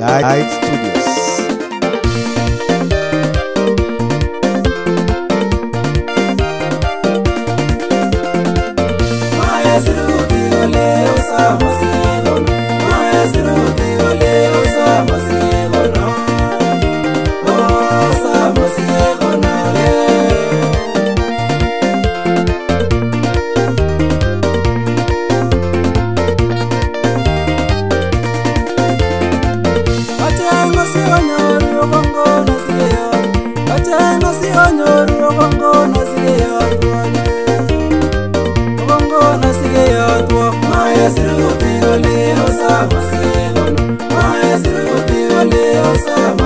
Night Studios. dançando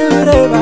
bireba